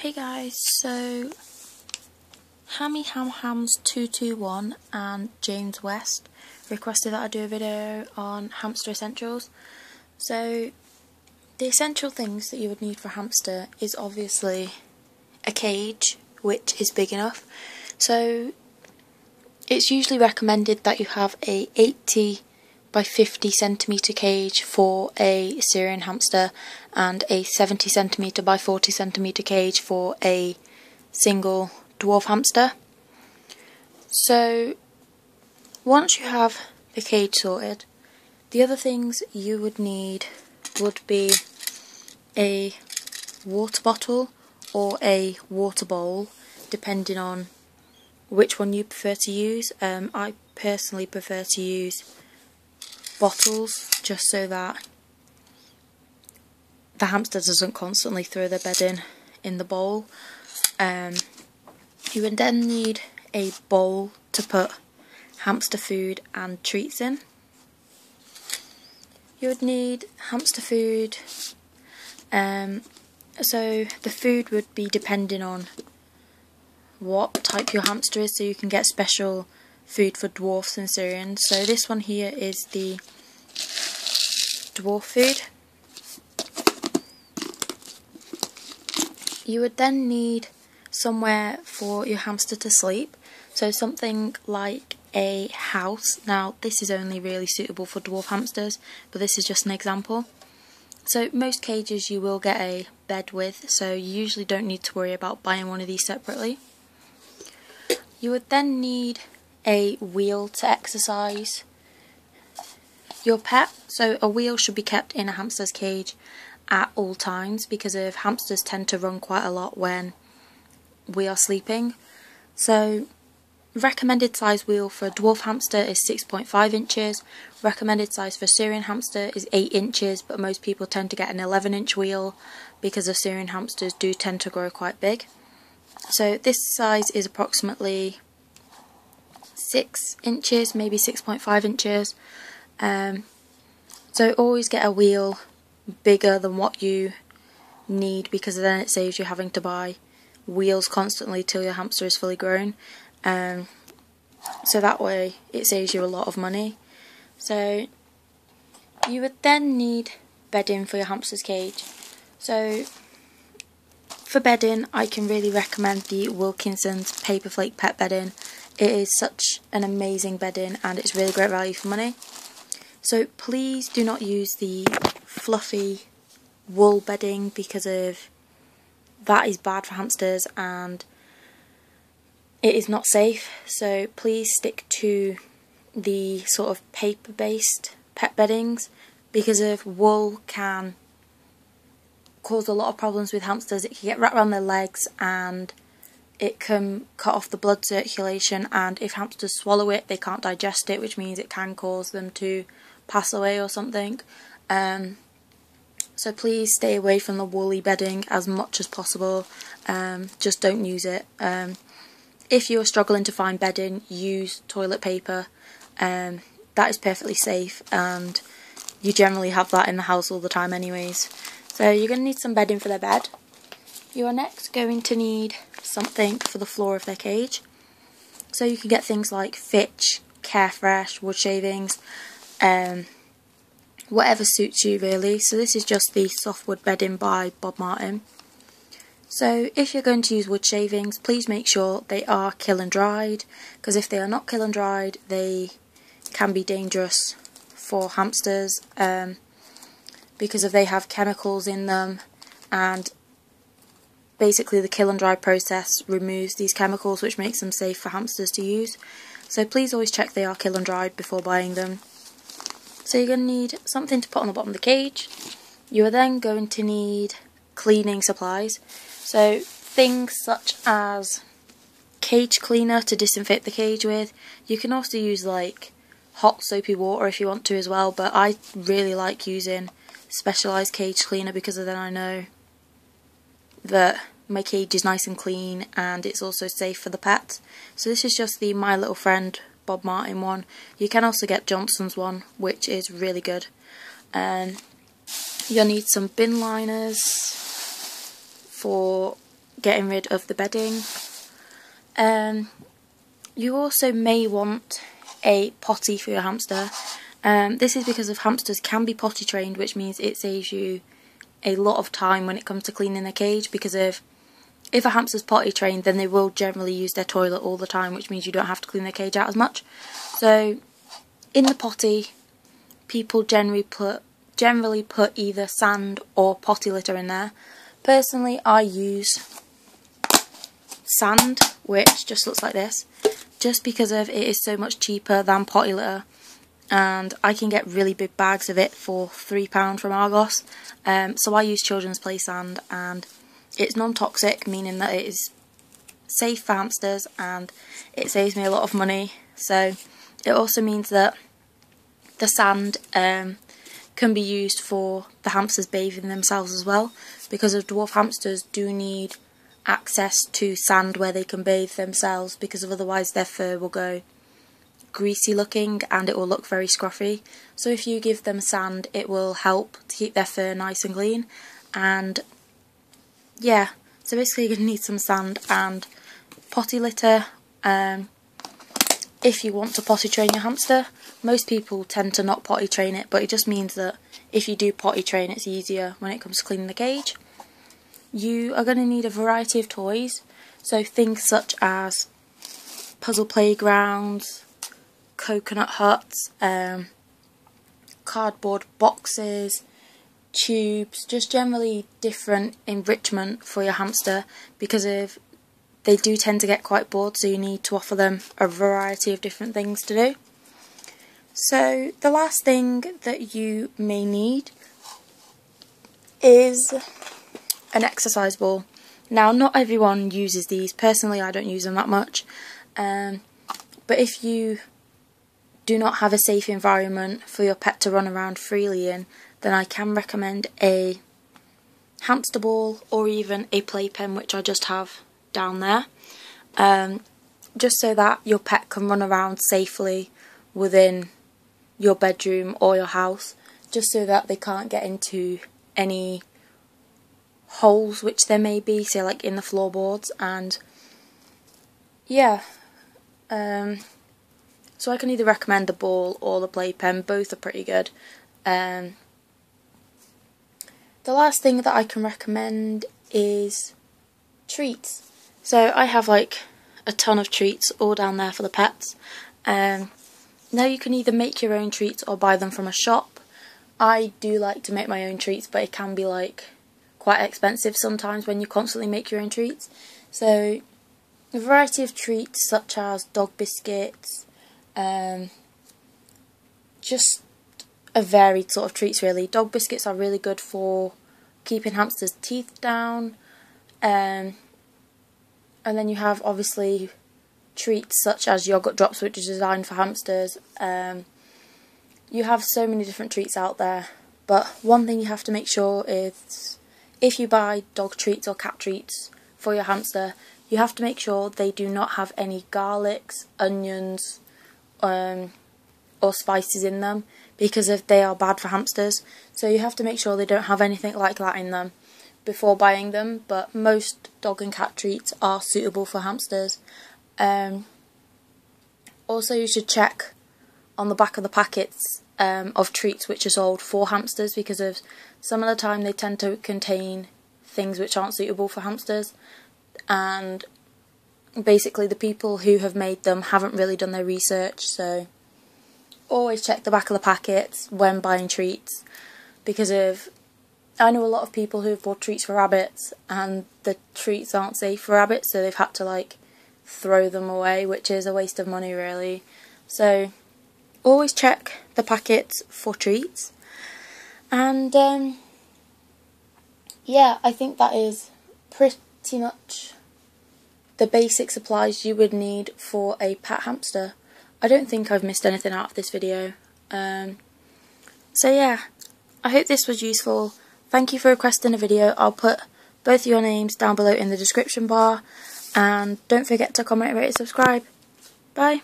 Hey guys, so Hammie Ham Hams 221 and James West requested that I do a video on hamster essentials. So the essential things that you would need for a hamster is obviously a cage which is big enough. So it's usually recommended that you have a 80 by 50 centimeter cage for a Syrian hamster and a 70 centimeter by 40 centimeter cage for a single dwarf hamster. So once you have the cage sorted, the other things you would need would be a water bottle or a water bowl depending on which one you prefer to use. Um, I personally prefer to use bottles just so that the hamster doesn't constantly throw their bedding in the bowl. Um, you would then need a bowl to put hamster food and treats in. You would need hamster food, um, so the food would be depending on what type your hamster is, so you can get special food for dwarfs and Syrians. So this one here is the dwarf food. You would then need somewhere for your hamster to sleep. So something like a house. Now this is only really suitable for dwarf hamsters, but this is just an example. So most cages you will get a bed with, so you usually don't need to worry about buying one of these separately. You would then need a wheel to exercise your pet. So a wheel should be kept in a hamster's cage at all times because of hamsters tend to run quite a lot when we are sleeping. So recommended size wheel for a dwarf hamster is 6.5 inches. Recommended size for Syrian hamster is 8 inches, but most people tend to get an 11 inch wheel because of Syrian hamsters do tend to grow quite big. So this size is approximately 6 inches, maybe 6.5 inches. Um, so always get a wheel bigger than what you need because then it saves you having to buy wheels constantly till your hamster is fully grown. Um, so that way it saves you a lot of money. So you would then need bedding for your hamster's cage. So for bedding, I can really recommend the Wilkinson's Paperflake Pet Bedding. It is such an amazing bedding and it's really great value for money. So please do not use the fluffy wool bedding because of that is bad for hamsters and it is not safe. So please stick to the sort of paper based pet beddings because of wool can cause a lot of problems with hamsters. It can get wrapped around their legs and it can cut off the blood circulation and if hamsters swallow it they can't digest it which means it can cause them to pass away or something. Um, so please stay away from the woolly bedding as much as possible. Um, just don't use it. Um, if you are struggling to find bedding, use toilet paper. Um, that is perfectly safe and you generally have that in the house all the time anyways. So you're going to need some bedding for their bed. You are next going to need something for the floor of their cage. So you can get things like Fitch, Carefresh, wood shavings, um, whatever suits you really. So this is just the softwood bedding by Bob Martin. So if you're going to use wood shavings, please make sure they are kiln dried, because if they are not kiln dried, they can be dangerous for hamsters, um, because if they have chemicals in them, and basically the kiln dry process removes these chemicals, which makes them safe for hamsters to use. So please always check they are kiln dried before buying them. So you're going to need something to put on the bottom of the cage. You are then going to need cleaning supplies. So things such as cage cleaner to disinfect the cage with. You can also use like hot soapy water if you want to as well, but I really like using specialised cage cleaner because then I know that my cage is nice and clean and it's also safe for the pet. So this is just the My Little Friend Bob Martin one. You can also get Johnson's one, which is really good. Um, you'll need some bin liners for getting rid of the bedding. Um, you also may want a potty for your hamster. Um, this is because of hamsters can be potty trained, which means it saves you a lot of time when it comes to cleaning the cage because of if a hamster's potty trained then they will generally use their toilet all the time which means you don't have to clean their cage out as much. So in the potty people generally put generally put either sand or potty litter in there. Personally I use sand which just looks like this just because of it is so much cheaper than potty litter and I can get really big bags of it for £3 from Argos. Um, so I use Children's Play Sand and it's non-toxic, meaning that it is safe for hamsters and it saves me a lot of money. So it also means that the sand um, can be used for the hamsters bathing themselves as well because of dwarf hamsters do need access to sand where they can bathe themselves because otherwise their fur will go greasy looking and it will look very scruffy. So if you give them sand it will help to keep their fur nice and clean and yeah so basically you're going to need some sand and potty litter um, if you want to potty train your hamster. Most people tend to not potty train it but it just means that if you do potty train it's easier when it comes to cleaning the cage. You are going to need a variety of toys so things such as puzzle playgrounds, coconut huts, um, cardboard boxes, tubes, just generally different enrichment for your hamster because of they do tend to get quite bored so you need to offer them a variety of different things to do. So the last thing that you may need is an exercise ball. Now not everyone uses these, personally I don't use them that much, um, but if you do not have a safe environment for your pet to run around freely in, then I can recommend a hamster ball or even a playpen which I just have down there. Um, just so that your pet can run around safely within your bedroom or your house just so that they can't get into any holes which there may be, say like in the floorboards and yeah um, so I can either recommend the ball or the playpen, both are pretty good. Um, the last thing that I can recommend is treats. So I have like a ton of treats all down there for the pets. Um, now you can either make your own treats or buy them from a shop. I do like to make my own treats but it can be like quite expensive sometimes when you constantly make your own treats. So a variety of treats such as dog biscuits, um, just a varied sort of treats really. Dog biscuits are really good for keeping hamsters' teeth down. Um, and then you have obviously treats such as yogurt drops which is designed for hamsters. Um, you have so many different treats out there but one thing you have to make sure is if you buy dog treats or cat treats for your hamster you have to make sure they do not have any garlics, onions, um, or spices in them because if they are bad for hamsters. So you have to make sure they don't have anything like that in them before buying them. But most dog and cat treats are suitable for hamsters. Um, also, you should check on the back of the packets um, of treats which are sold for hamsters because of some of the time they tend to contain things which aren't suitable for hamsters and basically the people who have made them haven't really done their research so always check the back of the packets when buying treats because of I know a lot of people who've bought treats for rabbits and the treats aren't safe for rabbits so they've had to like throw them away which is a waste of money really. So always check the packets for treats. And um, yeah I think that is pretty much the basic supplies you would need for a pet hamster. I don't think I've missed anything out of this video. Um, so yeah, I hope this was useful. Thank you for requesting a video. I'll put both your names down below in the description bar. And don't forget to comment, rate, and subscribe. Bye.